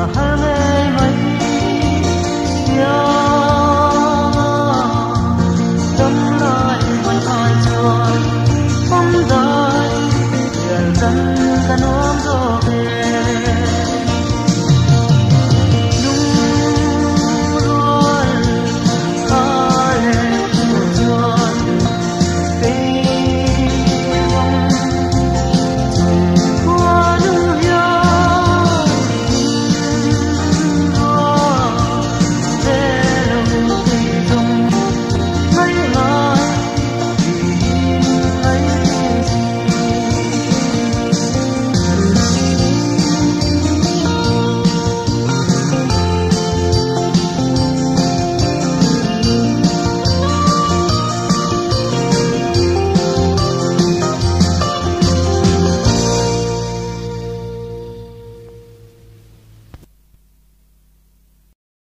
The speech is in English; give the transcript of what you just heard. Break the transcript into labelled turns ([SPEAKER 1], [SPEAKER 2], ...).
[SPEAKER 1] Hãy subscribe cho